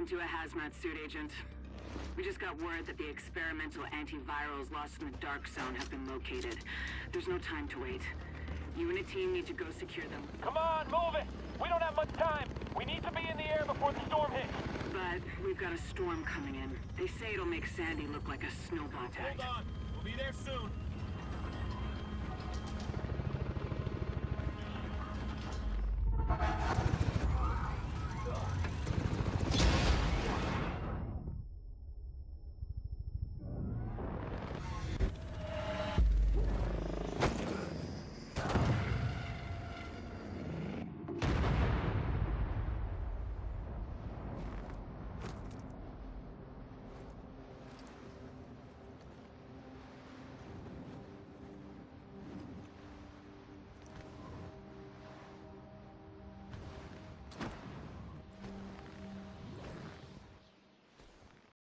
into a hazmat suit, Agent. We just got word that the experimental antivirals lost in the Dark Zone have been located. There's no time to wait. You and a team need to go secure them. Come on, move it! We don't have much time! We need to be in the air before the storm hits! But we've got a storm coming in. They say it'll make Sandy look like a snowball Hold on. We'll be there soon.